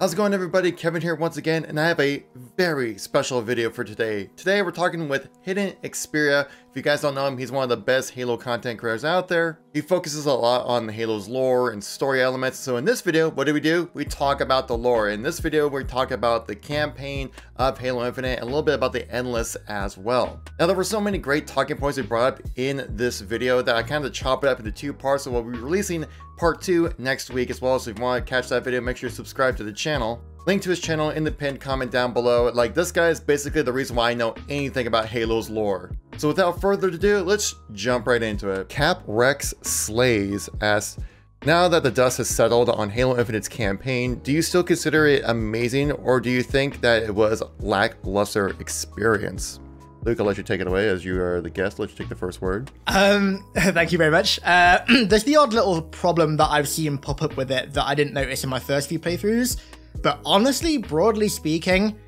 How's it going everybody? Kevin here once again and I have a very special video for today. Today we're talking with Hidden Xperia. If you guys don't know him, he's one of the best Halo content creators out there. He focuses a lot on the Halo's lore and story elements. So in this video, what do we do? We talk about the lore. In this video, we talk about the campaign of Halo Infinite and a little bit about the Endless as well. Now there were so many great talking points we brought up in this video that I kind of chop it up into two parts. So we'll be releasing part two next week as well. So if you want to catch that video, make sure you subscribe to the channel. Link to his channel in the pinned comment down below. Like this guy is basically the reason why I know anything about Halo's lore. So without further ado, let's jump right into it. Cap Rex Slays asks, now that the dust has settled on Halo Infinite's campaign, do you still consider it amazing or do you think that it was lackluster experience? Luke, I'll let you take it away as you are the guest. Let you take the first word. Um, thank you very much. Uh, there's the odd little problem that I've seen pop up with it that I didn't notice in my first few playthroughs. But honestly, broadly speaking,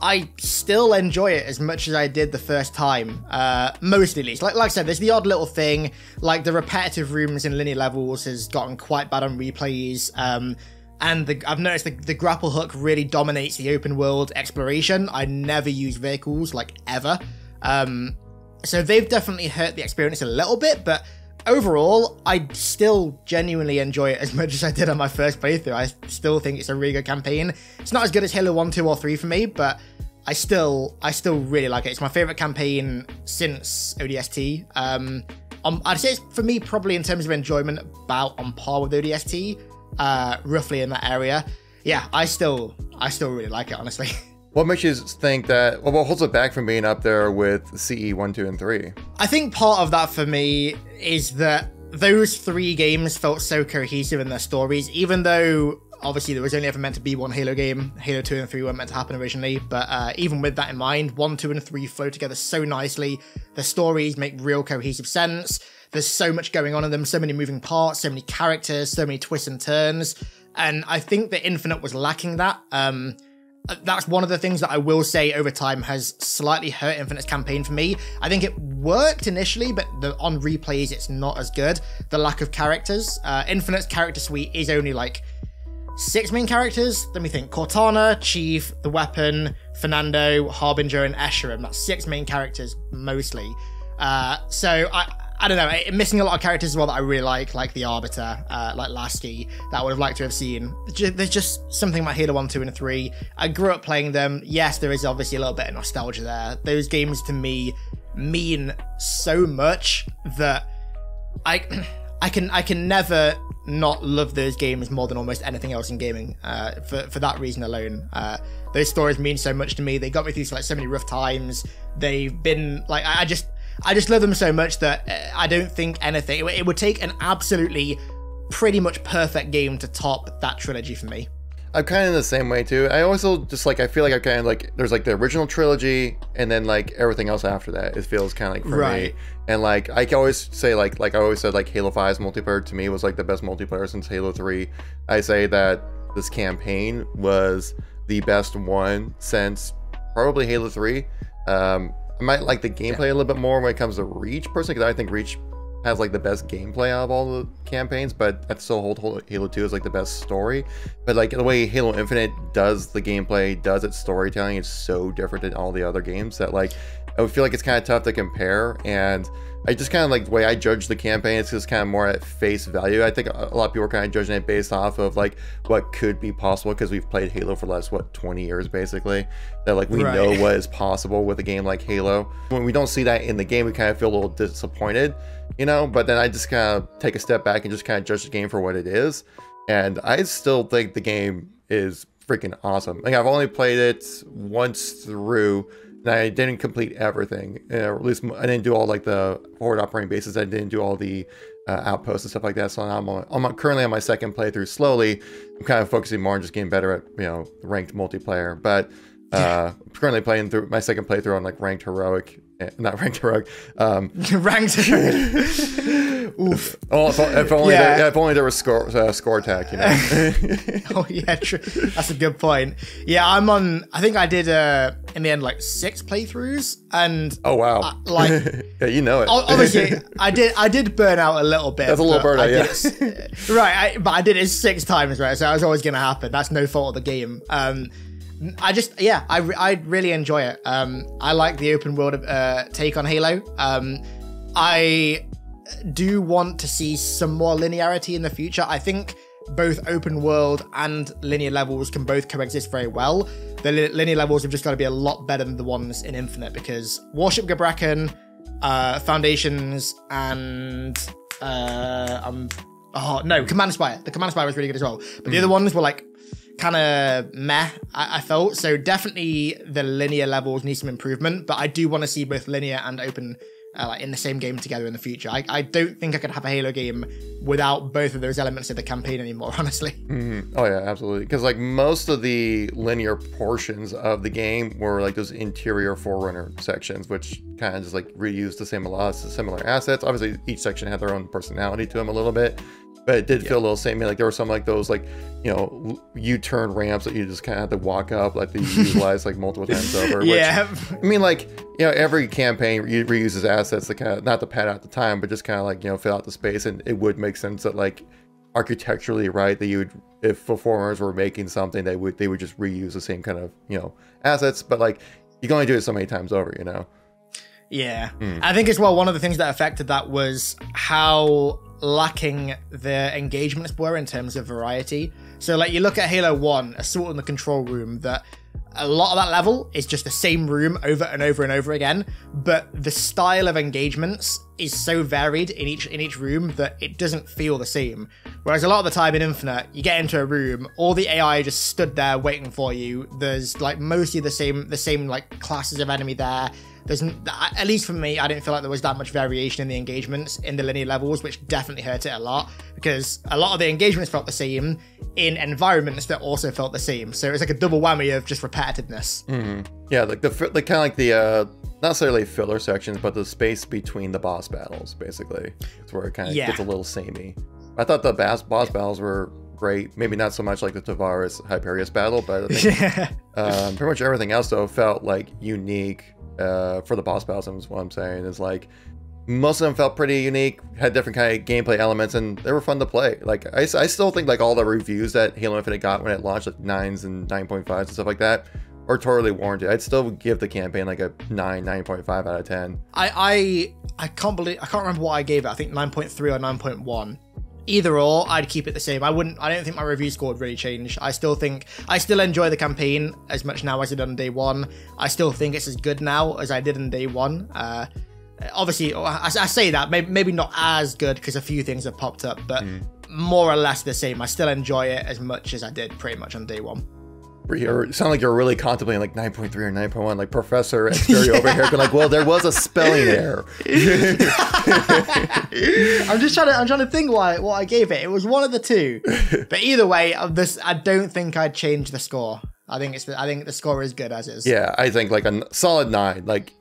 I still enjoy it as much as I did the first time. Uh, mostly, at least. Like, like I said, there's the odd little thing, like the repetitive rooms in linear levels has gotten quite bad on replays. Um, and the, I've noticed the, the grapple hook really dominates the open world exploration. I never use vehicles, like, ever. Um, so they've definitely hurt the experience a little bit, but overall, I still genuinely enjoy it as much as I did on my first playthrough. I still think it's a really good campaign. It's not as good as Halo 1, 2, or 3 for me, but I still I still really like it. It's my favorite campaign since ODST. Um, um, I'd say it's for me probably in terms of enjoyment about on par with ODST uh, roughly in that area. Yeah, I still, I still really like it, honestly. What makes you think that? Well, what holds it back from being up there with CE one, two, and three? I think part of that for me is that those three games felt so cohesive in their stories, even though obviously there was only ever meant to be one Halo game. Halo 2 and 3 weren't meant to happen originally, but uh, even with that in mind, 1, 2, and 3 flow together so nicely. The stories make real cohesive sense. There's so much going on in them, so many moving parts, so many characters, so many twists and turns. And I think that Infinite was lacking that. Um, that's one of the things that I will say over time has slightly hurt Infinite's campaign for me. I think it worked initially, but the, on replays, it's not as good. The lack of characters. Uh, Infinite's character suite is only like six main characters. Let me think. Cortana, Chief, The Weapon, Fernando, Harbinger, and Escharum. That's six main characters mostly. Uh, so I, I don't know, missing a lot of characters as well that I really like, like the Arbiter, uh, like Lasky, that I would have liked to have seen. There's just something about Halo 1, 2, and 3. I grew up playing them. Yes, there is obviously a little bit of nostalgia there. Those games to me mean so much that I I can I can never not love those games more than almost anything else in gaming. Uh, for for that reason alone, uh, those stories mean so much to me. They got me through like so many rough times. They've been like I, I just I just love them so much that uh, I don't think anything. It would take an absolutely pretty much perfect game to top that trilogy for me. I'm kind of the same way too. I also just like I feel like I kind of like there's like the original trilogy and then like everything else after that. It feels kind of like for right. me. And like I can always say like like I always said like Halo 5's multiplayer to me was like the best multiplayer since Halo 3. I say that this campaign was the best one since probably Halo 3. Um, I might like the gameplay yeah. a little bit more when it comes to Reach personally, because I think Reach has like the best gameplay out of all the campaigns, but I still hold Halo 2 as like the best story. But like the way Halo Infinite does the gameplay, does its storytelling, is so different than all the other games that like I would feel like it's kind of tough to compare. And I just kind of like the way I judge the campaign. It's just kind of more at face value. I think a lot of people are kind of judging it based off of like what could be possible because we've played Halo for the last what 20 years basically. That like we right. know what is possible with a game like Halo. When we don't see that in the game, we kind of feel a little disappointed, you know. But then I just kind of take a step back and just kind of judge the game for what it is. And I still think the game is freaking awesome. Like I've only played it once through I didn't complete everything. Uh, or at least I didn't do all like the forward operating bases. I didn't do all the uh, outposts and stuff like that. So I'm, on, I'm currently on my second playthrough. Slowly, I'm kind of focusing more on just getting better at you know ranked multiplayer. But uh, currently playing through my second playthrough on like ranked heroic Eh, not ranked rogue. Um, ranked. Oof. Oh, if, if only yeah. there, if only there was score uh, score attack, you know. oh yeah, true. That's a good point. Yeah, I'm on. I think I did uh, in the end like six playthroughs, and oh wow, uh, like yeah, you know it. obviously, I did. I did burn out a little bit. That's a little burnout, yeah. right, I, but I did it six times, right? So it was always going to happen. That's no fault of the game. Um, I just yeah, I, I really enjoy it. Um, I like the open world uh, take on Halo. Um, I do want to see some more linearity in the future. I think both open world and linear levels can both coexist very well. The li- linear levels have just got to be a lot better than the ones in Infinite because Warship Gbraakon, uh, Foundations, and uh, um, oh no, Command Spire. The Command Spire was really good as well, but mm. the other ones were like kind of meh, I, I, felt. So definitely the linear levels need some improvement, but I do want to see both linear and open uh, like in the same game together in the future. I, I don't think I could have a Halo game without both of those elements of the campaign anymore, honestly. Mm-hmm. Oh yeah, absolutely. Because like most of the linear portions of the game were like those interior Forerunner sections, which kind of just like reused the same a lot similar assets. Obviously, each section had their own personality to them a little bit, but it did feel a little same. Like there were some like those like you know U-turn ramps that you just kind of had to walk up, like they utilize like multiple times over. yeah. Which, I mean, like you know, every campaign re- reuses assets to kind of not to pad out the time, but just kind of like you know fill out the space, and it would make sense that like architecturally right that you would if Forerunners were making something they would they would just reuse the same kind of you know assets but like you can only do it so many times over you know yeah mm. i think as well one of the things that affected that was how lacking the engagements were in terms of variety. So, like, you look at Halo 1, Assault in the Control Room, that a lot of that level is just the same room over and over and over again, but the style of engagements is so varied in each in each room that it doesn't feel the same. Whereas a lot of the time in Infinite, you get into a room, all the AI just stood there waiting for you. There's like mostly the same the same like classes of enemy there there's at least for me, I didn't feel like there was that much variation in the engagements in the linear levels, which definitely hurt it a lot because a lot of the engagements felt the same in environments that also felt the same. So it's like a double whammy of just repetitiveness. Mm-hmm. Yeah, like the like kind of like the uh, not necessarily filler sections, but the space between the boss battles, basically, it's where it kind of yeah. gets a little samey. I thought the boss boss battles were great. Maybe not so much like the Tovarus Hyperius battle, but I think yeah. um, pretty much everything else though felt like unique uh, for the boss battles. Is what I'm saying is like most of them felt pretty unique, had different kind of gameplay elements, and they were fun to play. Like I, I still think like all the reviews that Halo Infinite got when it launched, like nines and nine point fives and stuff like that, are totally warranted. I'd still give the campaign like a nine, nine point five out of ten. I I I can't believe I can't remember what I gave it. I think nine point three or nine point one either or i'd keep it the same. I wouldn't i don't think my review score would really change. I still think i still enjoy the campaign as much now as i did on day one. I still think it's as good now as i did on day one. Uh, obviously I, I, say that maybe, maybe not as good because a few things have popped up but mm. more or less the same. I still enjoy it as much as i did pretty much on day one you sound like you're really contemplating like 9.3 or 9.1 like professor Xperia yeah. over here going like well there was a spelling error. I'm just trying to i'm trying to think why what i gave it. It was one of the two. But either way this i don't think i'd change the score. I think it's i think the score is good as is. Yeah i think like a solid nine like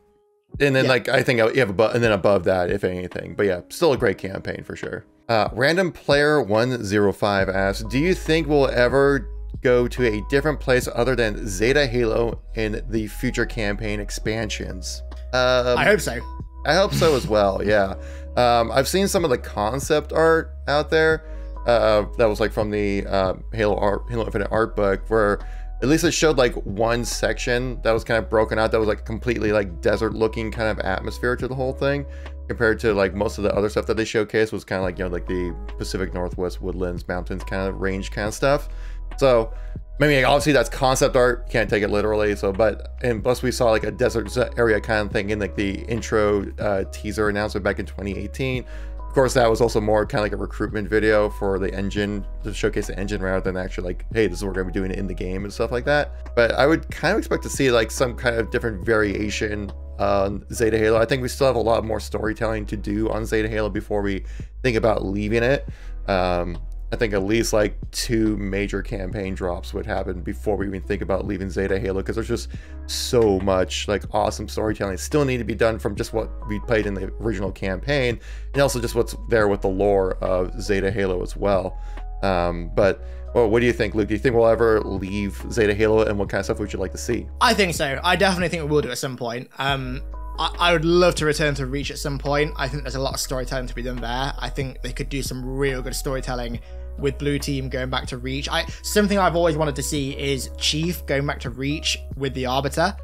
and then yeah. like i think you have above and then above that if anything. But yeah still a great campaign for sure. Uh, random player 105 asks do you think we'll ever go to a different place other than Zeta Halo in the future campaign expansions. Um, I hope so. I hope so as well. Yeah, um, I've seen some of the concept art out there. Uh, that was like from the uh, Halo art, Halo Infinite art book, where at least it showed like one section that was kind of broken out. That was like completely like desert looking kind of atmosphere to the whole thing, compared to like most of the other stuff that they showcased was kind of like you know like the Pacific Northwest woodlands, mountains kind of range kind of stuff. So, I mean, obviously that's concept art. Can't take it literally. So, but and plus we saw like a desert area kind of thing in like the intro uh, teaser announcement back in 2018. Of course, that was also more kind of like a recruitment video for the engine to showcase the engine rather than actually like, hey, this is what we're gonna be doing in the game and stuff like that. But I would kind of expect to see like some kind of different variation on Zeta Halo. I think we still have a lot more storytelling to do on Zeta Halo before we think about leaving it. Um, I think at least like two major campaign drops would happen before we even think about leaving Zeta Halo because there's just so much like awesome storytelling still need to be done from just what we played in the original campaign and also just what's there with the lore of Zeta Halo as well. Um, but well, what do you think, Luke? Do you think we'll ever leave Zeta Halo, and what kind of stuff would you like to see? I think so. I definitely think we will do at some point. Um, I, would love to return to Reach at some point. I think there's a lot of storytelling to be done there. I think they could do some real good storytelling with Blue Team going back to Reach. I something I've always wanted to see is Chief going back to Reach with the Arbiter.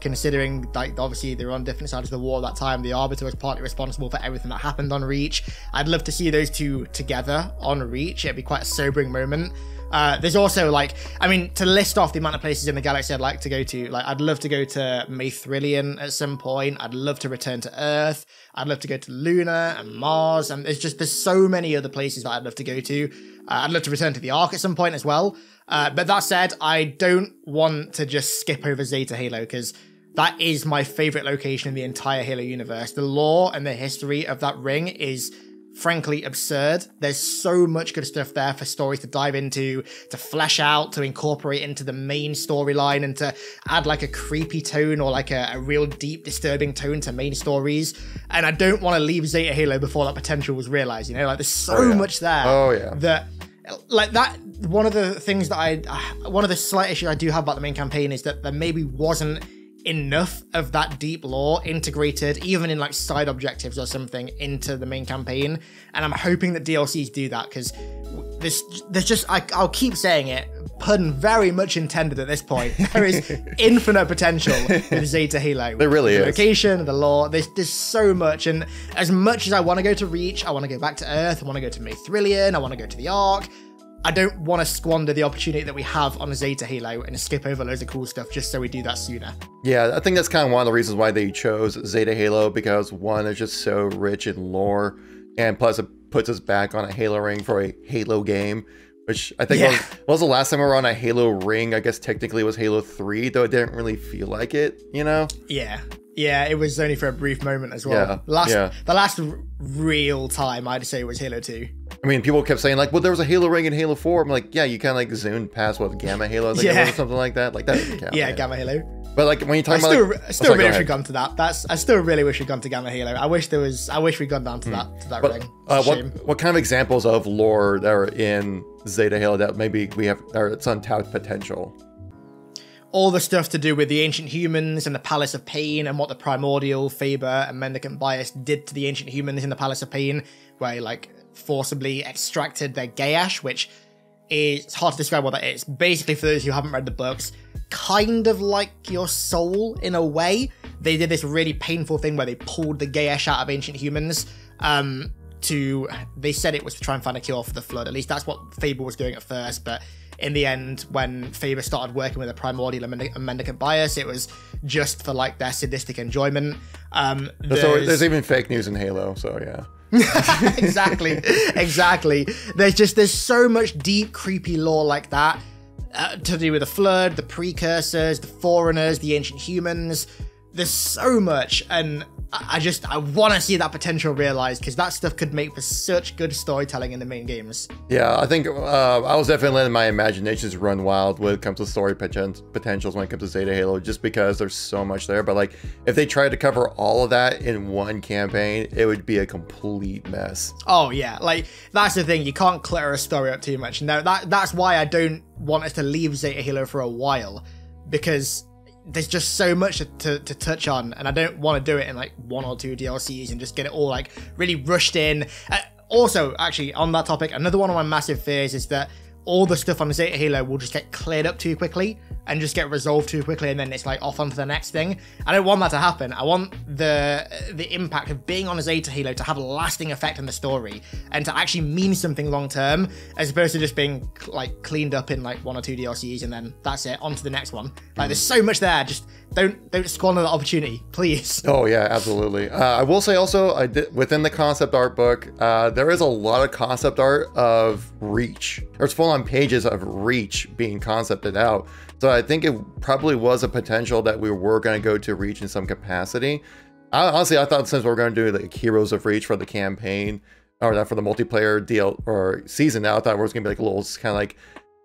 Considering like obviously they were on different sides of the war at that time, the Arbiter was partly responsible for everything that happened on Reach. I'd love to see those two together on Reach. It'd be quite a sobering moment. Uh, there's also like, I mean, to list off the amount of places in the galaxy I'd like to go to. Like, I'd love to go to Maethrillian at some point. I'd love to return to Earth. I'd love to go to Luna and Mars. And there's just there's so many other places that I'd love to go to. Uh, I'd love to return to the Ark at some point as well. Uh, but that said, I don't want to just skip over Zeta Halo because that is my favorite location in the entire Halo universe. The lore and the history of that ring is frankly absurd. There's so much good stuff there for stories to dive into, to flesh out, to incorporate into the main storyline, and to add like a creepy tone or like a, a real deep, disturbing tone to main stories. And I don't want to leave Zeta Halo before that potential was realized. You know, like there's so Oh, yeah. much there Oh, yeah. that like that one of the things that i one of the slight issues i do have about the main campaign is that there maybe wasn't enough of that deep lore integrated even in like side objectives or something into the main campaign. And i'm hoping that dlcs do that because this, there's just I, i'll keep saying it pun very much intended at this point there is infinite potential with zeta halo. There really the is. location the lore there's there's so much. And as much as i want to go to reach i want to go back to earth i want to go to Maethrillian, i want to go to the ark I don't want to squander the opportunity that we have on Zeta Halo and skip over loads of cool stuff just so we do that sooner. Yeah, I think that's kind of one of the reasons why they chose Zeta Halo because one, it's just so rich in lore, and plus it puts us back on a Halo ring for a Halo game, which I think Yeah. was, was the last time we were on a Halo ring. I guess technically it was Halo 3, though it didn't really feel like it, you know? Yeah. Yeah, it was only for a brief moment as well. Yeah, Last yeah. the last r- real time I'd say was Halo 2. I mean, people kept saying, like, well, there was a Halo ring in Halo 4. I'm like, yeah, you kind of like zoomed past what Gamma Halo, think Yeah. or something like that. Like, that doesn't count. Yeah, man. Gamma Halo. But like, when you talk about. still, like, I still really wish we'd gone to that. That's I still really wish we'd gone to Gamma Halo. I wish there was I wish we'd gone down to that to that But ring. uh, what what kind of examples of lore that are in Zeta Halo that maybe we have are its untapped potential? all the stuff to do with the ancient humans and the Palace of Pain and what the primordial Faber and Mendicant Bias did to the ancient humans in the Palace of Pain, where like forcibly extracted their Gayash, which is hard to describe what that is. Basically, for those who haven't read the books, kind of like your soul in a way. They did this really painful thing where they pulled the Gayash out of ancient humans. Um, to they said it was to try and find a cure for the flood. At least that's what Faber was doing at first, but in the end, when Faber started working with a primordial and mendic- mendicant bias, it was just for like their sadistic enjoyment. Um, So there's- there's even fake news in Halo. So yeah. exactly, exactly. There's just there's so much deep, creepy lore like that uh, to do with the flood, the precursors, the Forerunners, the ancient humans. There's so much, and I just I want to see that potential realized because that stuff could make for such good storytelling in the main games. Yeah, I think uh, I was definitely letting my imaginations run wild when it comes to story poten- potentials when it comes to Zeta Halo, just because there's so much there. But like, if they tried to cover all of that in one campaign, it would be a complete mess. Oh yeah, like that's the thing. You can't clutter a story up too much. Now that that's why I don't want us to leave Zeta Halo for a while because there's just so much to, to, to touch on, and I don't want to do it in like one or two DLCs and just get it all like really rushed in. Uh, also, actually, on that topic, another one of my massive fears is that all the stuff on the Zeta Halo will just get cleared up too quickly and just get resolved too quickly, and then it's like off onto the next thing. I don't want that to happen. I want the the impact of being on a Zeta Halo to have a lasting effect on the story and to actually mean something long term, as opposed to just being like cleaned up in like one or two DLCs and then that's it, on to the next one. Like there's so much there. Just don't don't squander that opportunity, please. Oh yeah, absolutely. Uh, I will say also, I did within the concept art book, uh, there is a lot of concept art of Reach. There's full-on pages of Reach being concepted out. So I think it probably was a potential that we were going to go to Reach in some capacity. I, honestly, I thought since we are going to do like Heroes of Reach for the campaign, or not for the multiplayer deal or season. Now I thought it was gonna be like a little kind of like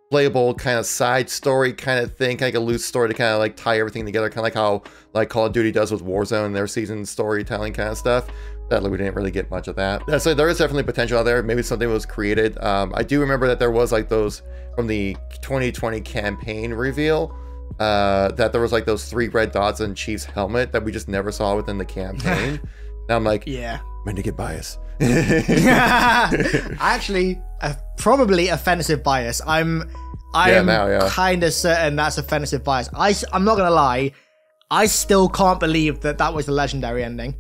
playable kind of side story kind of thing, kind of like a loose story to kind of like tie everything together, kind of like how like Call of Duty does with Warzone, their season storytelling kind of stuff. Sadly, we didn't really get much of that. So there is definitely potential out there. Maybe something was created. Um, I do remember that there was like those from the 2020 campaign reveal. Uh, that there was like those three red dots on Chief's helmet that we just never saw within the campaign. and I'm like, yeah, I'm going to get bias. Actually, uh, probably offensive bias. I'm, I'm yeah, yeah. kind of certain that's offensive bias. I, I'm not gonna lie, I still can't believe that that was the legendary ending.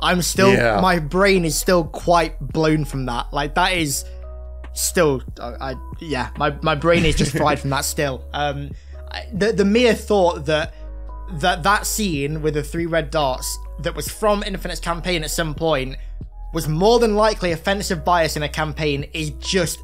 I'm still, yeah. my brain is still quite blown from that. Like that is still, I, I yeah, my my brain is just fried from that still. Um, the the mere thought that that that scene with the three red dots that was from Infinite's campaign at some point was more than likely offensive bias in a campaign is just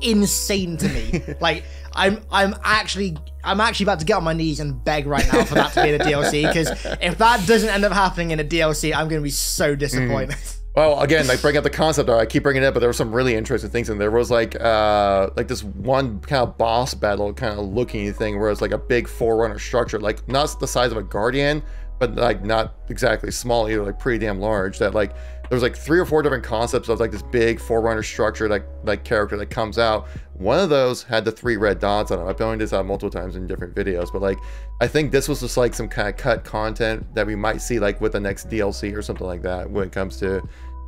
insane to me. like I'm I'm actually I'm actually about to get on my knees and beg right now for that to be in a DLC because if that doesn't end up happening in a DLC, I'm going to be so disappointed. Mm. Well, again, like bring up the concept art. I keep bringing it up, but there were some really interesting things in there. was like, uh, like this one kind of boss battle kind of looking thing, where it's like a big forerunner structure, like not the size of a guardian, but like not exactly small either, like pretty damn large. That like there's like three or four different concepts of like this big forerunner structure like like character that comes out one of those had the three red dots on it i've pointed this out multiple times in different videos but like i think this was just like some kind of cut content that we might see like with the next dlc or something like that when it comes to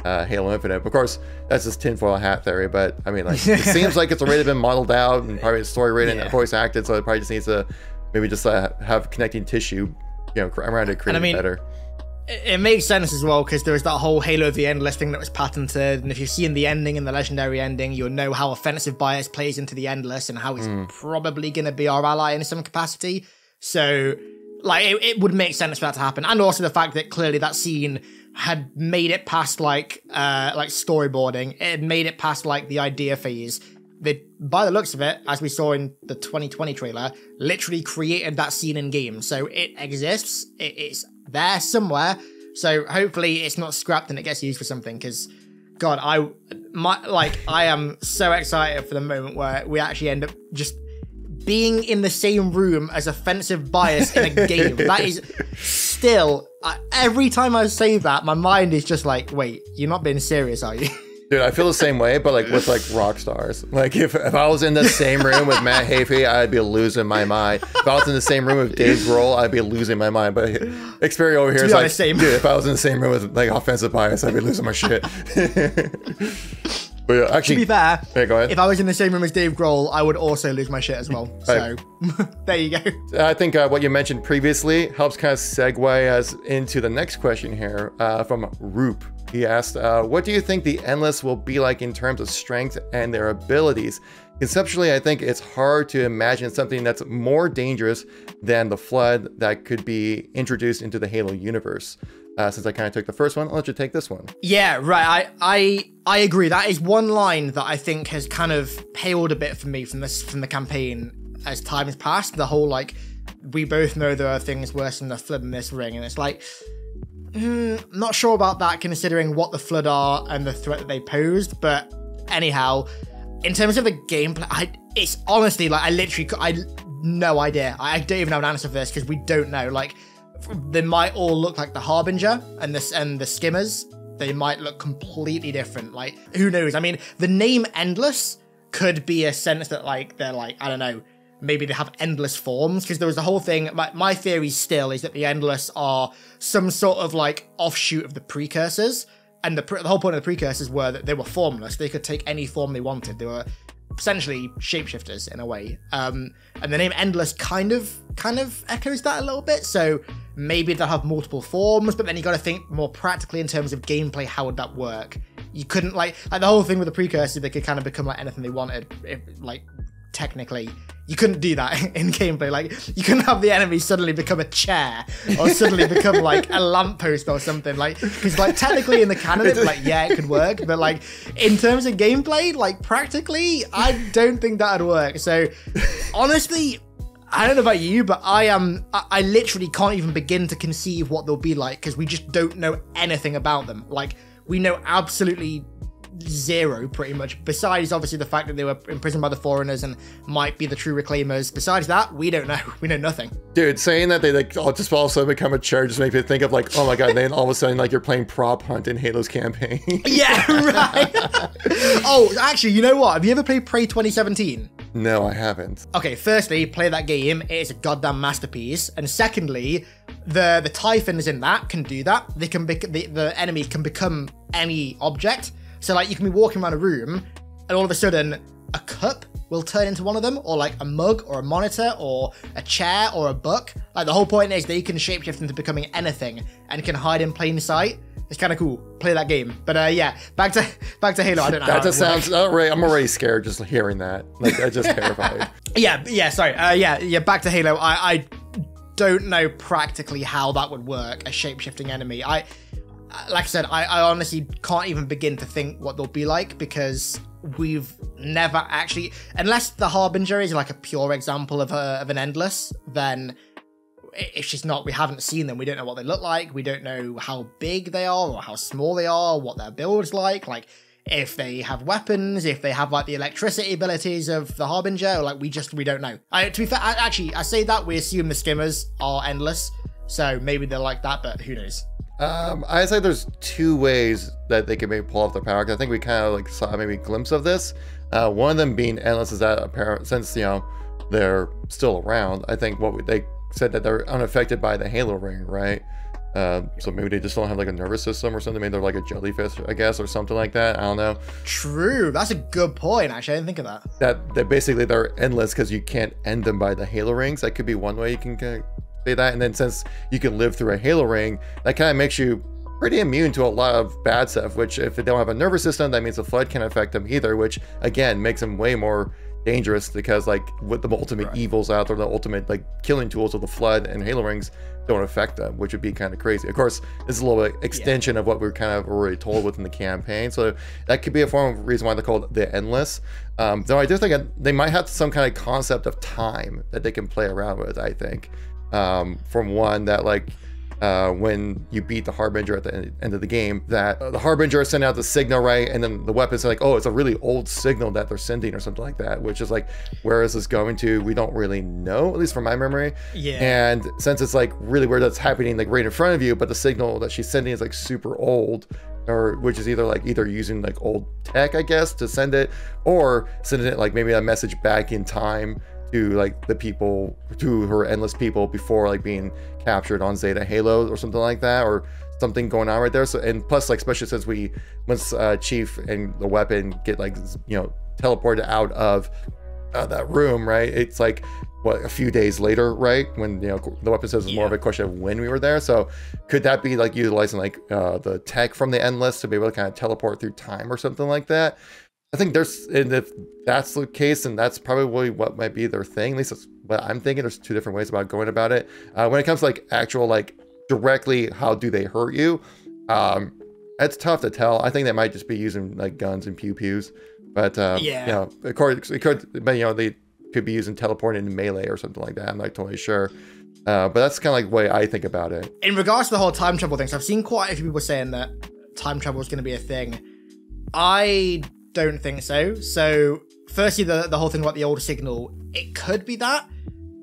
uh, Halo Infinite. Of course, that's just tinfoil hat theory, but I mean, like, it seems like it's already been modeled out and probably story written yeah. and voice acted, so it probably just needs to maybe just uh, have connecting tissue, you know, around it, create I mean, better it makes sense as well because there was that whole Halo of the Endless thing that was patented, and if you've seen the ending and the legendary ending, you'll know how offensive bias plays into the Endless and how it's mm. probably going to be our ally in some capacity. So, like, it, it, would make sense for that to happen, and also the fact that clearly that scene had made it past like uh like storyboarding, it had made it past like the idea phase. They, by the looks of it, as we saw in the 2020 trailer, literally created that scene in game, so it exists. It, it's there somewhere. So hopefully it's not scrapped and it gets used for something. Because, God, I my like I am so excited for the moment where we actually end up just being in the same room as offensive bias in a game. that is still every time I say that, my mind is just like, wait, you're not being serious, are you? Dude, I feel the same way, but like with like rock stars. Like if, if I was in the same room with Matt Heafy, I'd be losing my mind. If I was in the same room with Dave Grohl, I'd be losing my mind. But Xperia over here is like, same. dude, if I was in the same room with like offensive bias, I'd be losing my shit. But yeah, actually, to be fair, yeah, go ahead. if I was in the same room as Dave Grohl, I would also lose my shit as well. So there you go. I think uh, what you mentioned previously helps kind of segue us into the next question here uh, from Roop. He asked, uh, What do you think the Endless will be like in terms of strength and their abilities? Conceptually, I think it's hard to imagine something that's more dangerous than the Flood that could be introduced into the Halo universe. Uh, since I kind of took the first one, I'll let you take this one. Yeah, right. I, I I agree. That is one line that I think has kind of paled a bit for me from this from the campaign as time has passed. The whole like, we both know there are things worse than the flood in this ring, and it's like, mm, not sure about that considering what the flood are and the threat that they posed. But anyhow, in terms of the gameplay, I it's honestly like I literally I no idea. I don't even have an answer for this because we don't know. Like they might all look like the Harbinger and this and the Skimmers. They might look completely different. Like who knows? I mean, the name Endless could be a sense that like they're like I don't know. Maybe they have endless forms because there was the whole thing. My, my theory still is that the endless are some sort of like offshoot of the precursors, and the, the whole point of the precursors were that they were formless. They could take any form they wanted. They were essentially shapeshifters in a way. Um, and the name Endless kind of kind of echoes that a little bit. So maybe they'll have multiple forms, but then you got to think more practically in terms of gameplay. How would that work? You couldn't like like the whole thing with the precursor. They could kind of become like anything they wanted. If, like technically, you couldn't do that in gameplay. Like you couldn't have the enemy suddenly become a chair or suddenly become like a lamppost or something. Like because like technically in the canon, like yeah, it could work, but like in terms of gameplay, like practically, I don't think that'd work. So honestly. I don't know about you, but I am. I, I literally can't even begin to conceive what they'll be like because we just don't know anything about them. Like, we know absolutely zero pretty much. Besides, obviously, the fact that they were imprisoned by the Forerunners and might be the true reclaimers. Besides that, we don't know. We know nothing. Dude, saying that they like all just all of a become a chair just makes me think of like, oh my god, then all of a sudden like you're playing prop hunt in Halo's campaign. yeah, right. oh, actually, you know what? Have you ever played Prey 2017? No, I haven't. Okay, firstly, play that game. It is a goddamn masterpiece. And secondly, the the Typhons in that can do that. They can be the, the enemy can become any object. So like you can be walking around a room, and all of a sudden a cup will turn into one of them, or like a mug, or a monitor, or a chair, or a book. Like the whole point is they can shapeshift into becoming anything and can hide in plain sight. It's kind of cool. Play that game. But uh, yeah, back to back to Halo. I don't know. That just sounds already. I'm already scared just hearing that. Like I just terrified. yeah, yeah. Sorry. Uh, yeah, yeah. Back to Halo. I, I don't know practically how that would work. A shapeshifting enemy. I like I said, I, I honestly can't even begin to think what they'll be like because we've never actually, unless the Harbinger is like a pure example of a, of an endless, then if she's not, we haven't seen them. We don't know what they look like. We don't know how big they are or how small they are, what their build's like. Like if they have weapons, if they have like the electricity abilities of the Harbinger, like we just we don't know. I, to be fair, I, actually, I say that we assume the skimmers are endless, so maybe they're like that, but who knows? Um, I say there's two ways that they can maybe pull off their power. I think we kind of like saw maybe a glimpse of this. Uh, one of them being endless is that apparent since you know they're still around. I think what we, they said that they're unaffected by the Halo ring, right? Uh, so maybe they just don't have like a nervous system or something. Maybe they're like a jellyfish, I guess, or something like that. I don't know. True. That's a good point. Actually, I didn't think of that. That that basically they're endless because you can't end them by the Halo rings. That could be one way you can say that. And then since you can live through a Halo ring, that kind of makes you pretty immune to a lot of bad stuff. Which if they don't have a nervous system, that means the flood can't affect them either. Which again makes them way more dangerous because like with the ultimate right. evils out there, the ultimate like killing tools of the flood and Halo rings don't affect them, which would be kind of crazy. Of course, this is a little bit extension yeah. of what we are kind of already told within the campaign, so that could be a form of reason why they're called the Endless. Um, though I do think they might have some kind of concept of time that they can play around with. I think um, from one that like uh, when you beat the Harbinger at the end of the game, that uh, the Harbinger is sending out the signal, right? And then the weapons are like, oh, it's a really old signal that they're sending or something like that, which is like, where is this going to? We don't really know, at least from my memory. Yeah. And since it's like really weird that's happening like right in front of you, but the signal that she's sending is like super old, or which is either like either using like old tech, I guess, to send it, or sending it like maybe a message back in time to like the people to her endless people before like being captured on Zeta Halo or something like that or something going on right there. So and plus like especially since we once uh, Chief and the weapon get like you know teleported out of uh, that room, right? It's like what a few days later, right? When you know the weapon says it's yeah. more of a question of when we were there. So could that be like utilizing like uh, the tech from the endless to be able to kind of teleport through time or something like that? I think there's, and if that's the case, and that's probably what might be their thing. At least that's what I'm thinking. There's two different ways about going about it. Uh, when it comes to like actual, like directly, how do they hurt you? Um, it's tough to tell. I think they might just be using like guns and pew pews, but uh, yeah, you know, of course, it could, but you know, they could be using teleporting in melee or something like that. I'm not totally sure. Uh, but that's kind of like the way I think about it. In regards to the whole time travel thing, so I've seen quite a few people saying that time travel is going to be a thing. I don't think so. So, firstly, the the whole thing about the old signal, it could be that.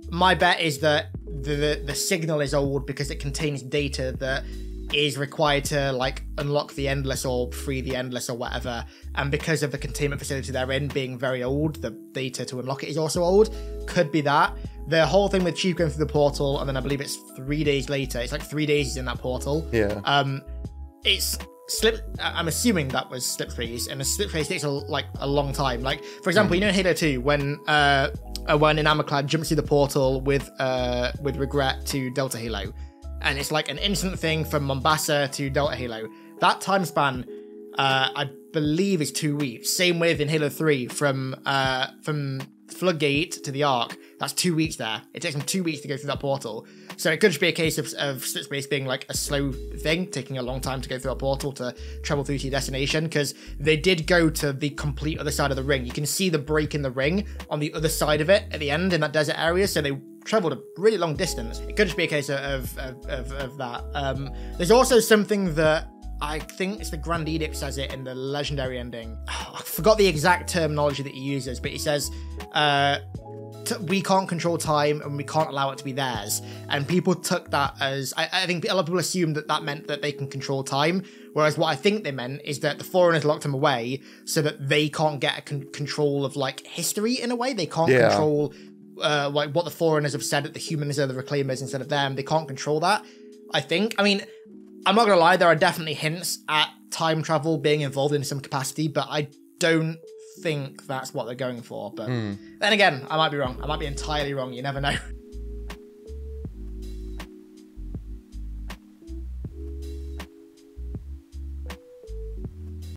My bet is that the, the, the signal is old because it contains data that is required to like unlock the endless or free the endless or whatever. And because of the containment facility they're in being very old, the data to unlock it is also old. Could be that. The whole thing with Chief going through the portal, and then I believe it's three days later. It's like three days he's in that portal. Yeah. Um, it's slip i'm assuming that was slipspace and a slipspace takes a, like a long time. Like for example mm. you know in halo 2 when uh, uh when In Amber Clad jumps through the portal with uh with regret to delta halo and it's like an instant thing from mombasa to delta halo. That time span uh i believe is two weeks. Same with in halo 3 from uh from floodgate to the ark. That's two weeks there. It takes them two weeks to go through that portal so it could just be a case of, of space being like a slow thing, taking a long time to go through a portal to travel through to your destination, because they did go to the complete other side of the ring. You can see the break in the ring on the other side of it at the end in that desert area, so they traveled a really long distance. It could just be a case of, of, of, of that. Um, there's also something that I think it's the Grand Edict says it in the legendary ending. I forgot the exact terminology that he uses, but he says, uh, we can't control time and we can't allow it to be theirs. And people took that as, I, I think a lot of people assumed that that meant that they can control time. Whereas what I think they meant is that the Forerunners locked them away so that they can't get a con- control of like history in a way. They can't Yeah. control uh, like what the Forerunners have said that the humans are the Reclaimers instead of them. They can't control that. I think. I mean, I'm not gonna lie. There are definitely hints at time travel being involved in some capacity, but I don't think that's what they're going for. But hmm. then again, I might be wrong. I might be entirely wrong. You never know.